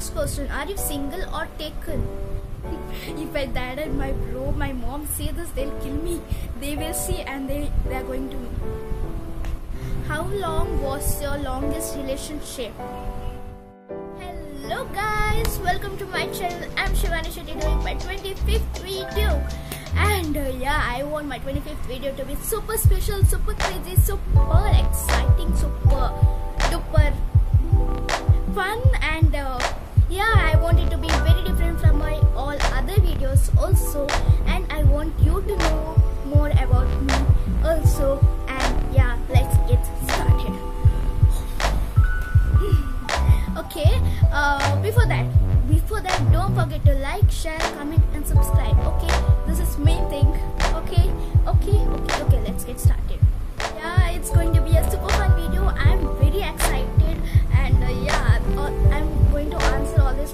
next question Are you single or taken? if my dad and my bro, my mom say this, they'll kill me. They will see and they, they are going to How long was your longest relationship? Hello guys, welcome to my channel. I'm Shivani Shetty doing my 25th video. And uh, yeah, I want my 25th video to be super special, super crazy, super exciting, super duper fun and uh, yeah i want it to be very different from my all other videos also. And i want you to know more about me also. And yeah let's get started. Okay uh, before that before that don't forget to like share comment and subscribe. Okay this is main thing. Okay okay okay okay let's get started. Yeah it's going to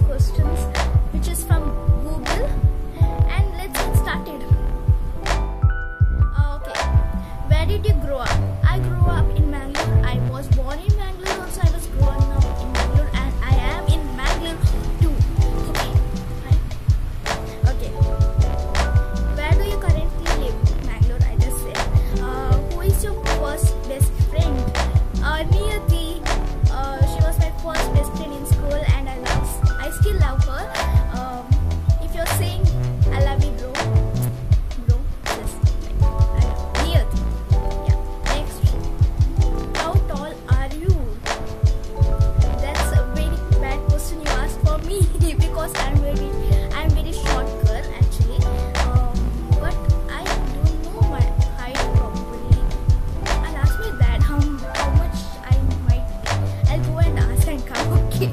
all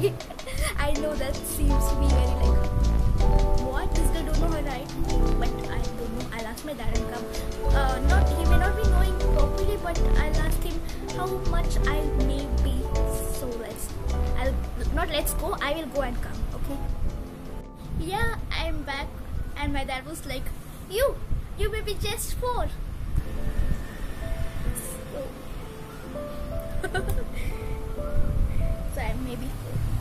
I know that seems to be very like what is the don't know her height, but I don't know. I'll ask my dad and come. Uh, not he may not be knowing properly, but I'll ask him how much I may be. So let's I'll not let's go. I will go and come. Okay. Yeah, I'm back, and my dad was like, "You, you may be just four. So, so I may be four.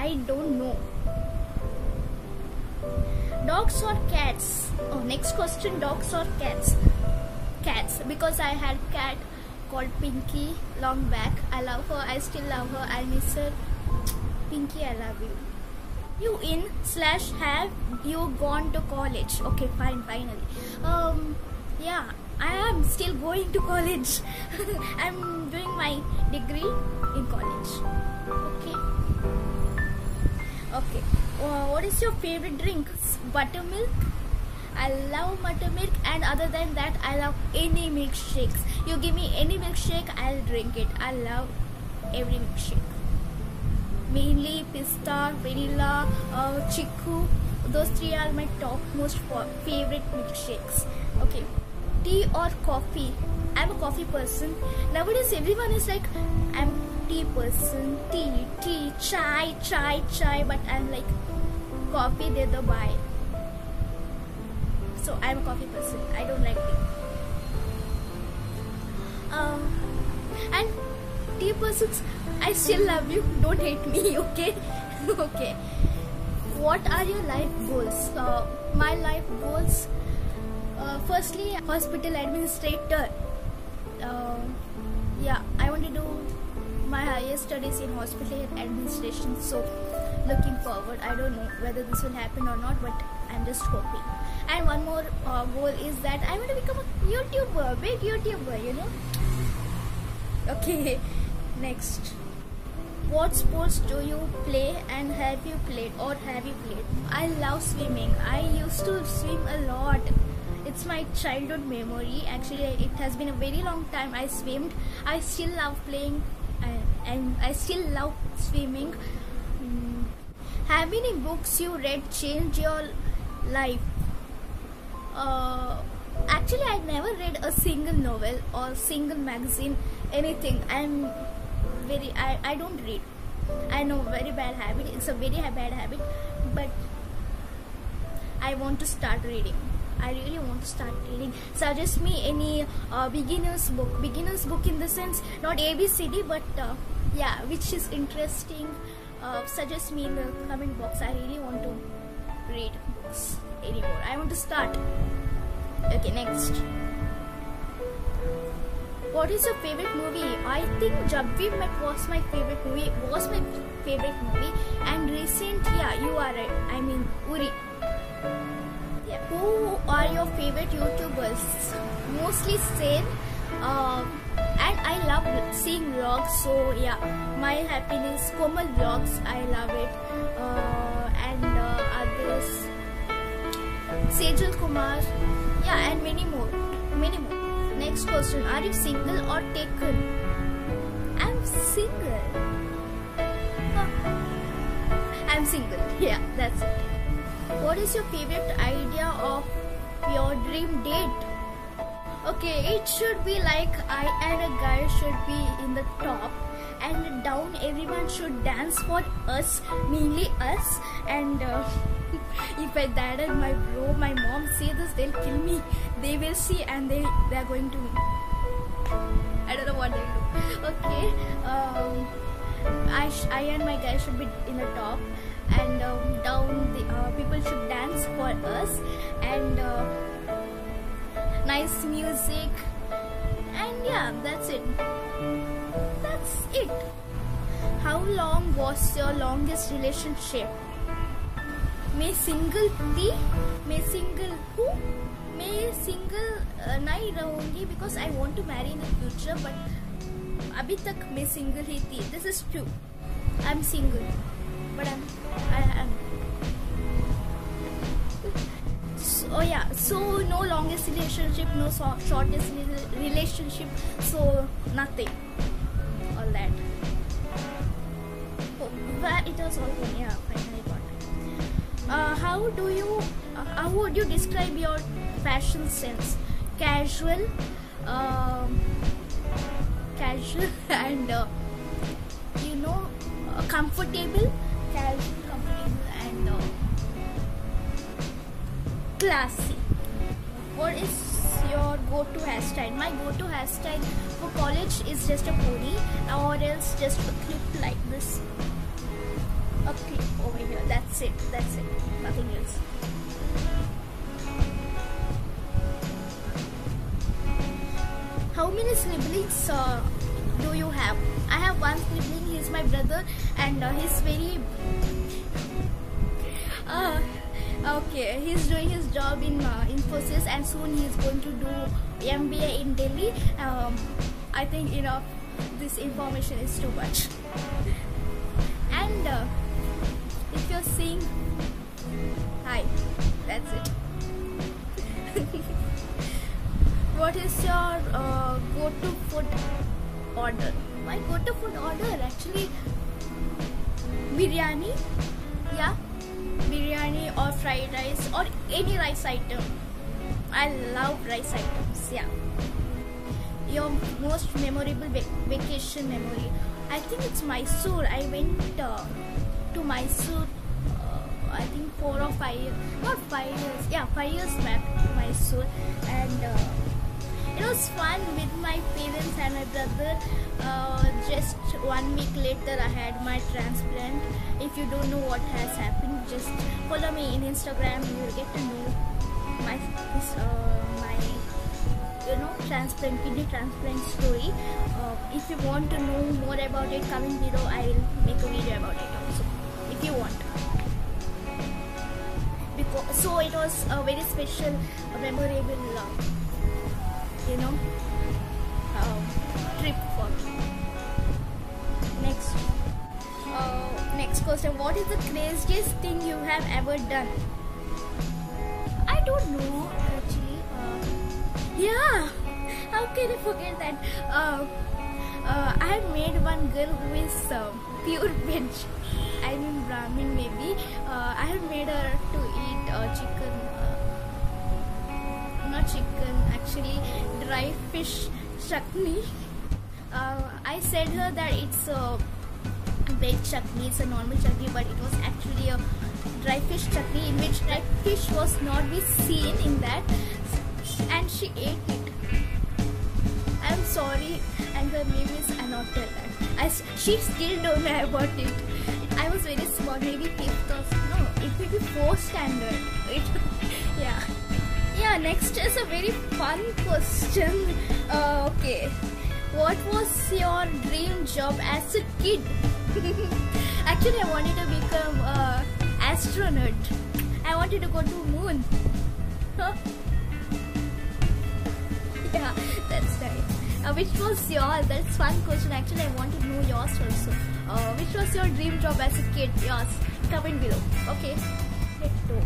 I don't know. Dogs or cats? Oh, next question: dogs or cats? Cats, because I had cat called Pinky long back. I love her. I still love her. I miss her. Pinky, I love you. You in slash have you gone to college? Okay, fine, finally. Um, yeah, I am still going to college. I'm doing my degree in college. Okay. Okay. Uh, what is your favorite drink? Buttermilk. I love buttermilk, and other than that, I love any milkshakes. You give me any milkshake, I'll drink it. I love every milkshake. Mainly pista, vanilla, uh, chiku. Those three are my top most favorite milkshakes. Okay. Tea or coffee? I'm a coffee person. Nowadays, everyone is like, I'm tea person. Tea, tea, chai, chai, chai. But I'm like, coffee de the buy. So I'm a coffee person. I don't like tea. Um, and tea persons, I still love you. Don't hate me, okay? okay. What are your life goals? Uh, my life goals. Uh, firstly, hospital administrator. Uh, yeah, I want to do my higher studies in hospital administration. So, looking forward. I don't know whether this will happen or not, but I'm just hoping. And one more uh, goal is that I want to become a YouTuber, big YouTuber. You know. Okay, next. What sports do you play and have you played or have you played? I love swimming. I used to swim a lot. It's my childhood memory. Actually, it has been a very long time I swimmed. I still love playing and, I still love swimming. Mm. Have any books you read changed your life? Uh, actually, I never read a single novel or single magazine, anything. I'm very, I, I don't read. I know, very bad habit. It's a very bad habit, but I want to start reading. I really want to start reading. Suggest me any uh, beginner's book. Beginner's book in the sense not ABCD, but uh, yeah, which is interesting. uh, suggest me in the comment box. I really want to read books anymore. I want to start. Okay, next. What is your favorite movie? I think Jab We Met was my favorite movie. Was my favorite movie. And recent, yeah, you are right. I mean, Uri. Who are your favorite YouTubers? Mostly Sane. Uh, and I love seeing vlogs. So yeah, my happiness Komal vlogs. I love it. Uh, and uh, others. Sejal Kumar. Yeah, and many more. Many more. Next question. Are you single or taken? I'm single. I'm single. Yeah, that's it. What is your favorite idea of your dream date? Okay, it should be like I and a guy should be in the top and down everyone should dance for us, mainly us. And uh, if I dad and my bro, my mom see this, they'll kill me. They will see and they they are going to. I don't know what they'll do. Okay, um, I I and my guy should be in the top and um, down the uh, people should dance for us and uh, nice music and yeah that's it that's it how long was your longest relationship मैं single थी मैं single हूँ मैं single नहीं रहूँगी because I want to marry in the future but अभी तक मैं सिंगल ही थी this is true I am single but I'm, I so no longest relationship, no shortest relationship, so nothing. All that. Oh, but it was all good. Yeah, finally got. Uh, how do you? Uh, how would you describe your fashion sense? Casual, um, casual, and uh, you know, uh, comfortable casual, comfortable, and uh, classy. What is your go-to hairstyle? My go-to hairstyle for college is just a pony, or else just a clip like this. A clip over here. That's it. That's it. Nothing else. How many siblings uh, do you have? I have one sibling. He's my brother, and uh, he's very. Uh, okay, he's doing his job in uh, Infosys, and soon he's going to do MBA in Delhi. Um, I think you know this information is too much. and uh, if you're seeing, hi, that's it. what is your uh, go-to food order? my go-to food order actually biryani yeah biryani or fried rice or any rice item. I love rice items yeah. Your most memorable vac- vacation memory. I think it's mysore. I went uh, to mysore uh, i think four or five years not five years yeah five years back to mysore. And uh, it was fun with my parents and my brother. Uh, just one week later, I had my transplant. If you don't know what has happened, just follow me in Instagram. You will get to know my uh, my you know transplant kidney transplant story. Uh, if you want to know more about it, comment below. I will make a video about it also. If you want. Because, so it was a very special, memorable. Uh, you know question: What is the craziest thing you have ever done? I don't know actually. Uh, yeah, how can I forget that? Uh, uh, I have made one girl who is uh, pure veg. I mean Brahmin maybe. Uh, I have made her to eat uh, chicken. not chicken, actually dry fish chutney. Uh, I said her that it's veg chutney, it's a normal chutney, but it was actually a dry fish chutney in which dry fish was not be seen in that, and she ate it. I'm sorry, and her name is that. I, she still don't know about it. I was very small, maybe fifth or no, it may be fourth standard. It, yeah, yeah. Next is a very fun question. Uh, okay, what was your dream job as a kid? Actually, I wanted to become a astronaut. I wanted to go to moon. yeah, that's right. Uh, which was yours? That's fun question. Actually, I want to know yours also. Uh, which was your dream job as a kid? Yours. Comment below. Okay. Let's go.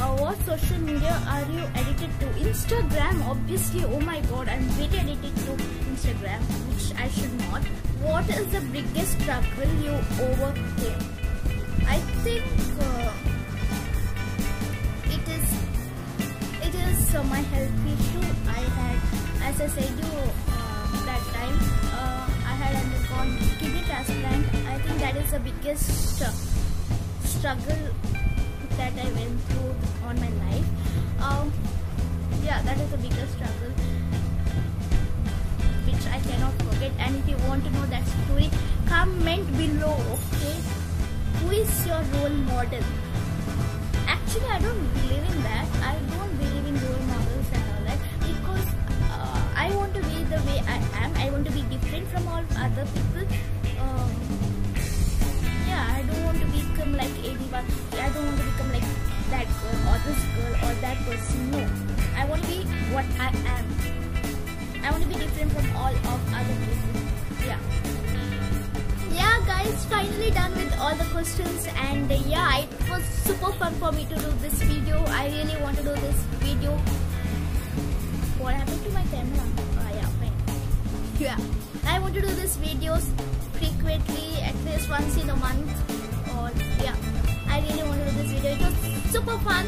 Uh, what social media are you addicted to? Instagram, obviously. Oh my god, I'm very addicted to Instagram, which I should not. What is the biggest struggle you overcame? I think uh, it is it is uh, my health issue. I had, as I said you uh, that time, uh, I had undergone kidney transplant. I think that is the biggest struggle that I went through on my life. Um, yeah, that is the biggest struggle want to know that story, comment below. Okay, who is your role model? Actually, I don't believe in that. I don't believe in role models and all that because uh, I want to be the way I am. I want to be different from all other people. Um, yeah, I don't want to become like anyone. I don't want to become like that girl or this girl or that person. No, I want to be what I am. I want to be different from all of other people. Yeah. Yeah, guys, finally done with all the questions, and uh, yeah, it was super fun for me to do this video. I really want to do this video. What happened to my camera? Ah, yeah, fine. Yeah, I want to do this videos frequently, at least once in a month. Or yeah, I really want to do this video. It was super fun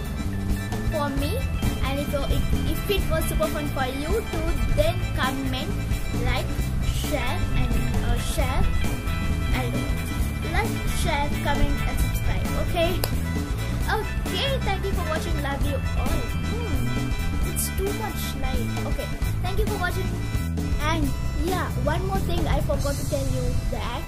for me, and if if, if it was super fun for you too, then comment, like, share, and uh, share, and like, share, comment, and subscribe. Okay. Okay. Thank you for watching. Love you all. Hmm, it's too much light. Okay. Thank you for watching. And yeah, one more thing I forgot to tell you that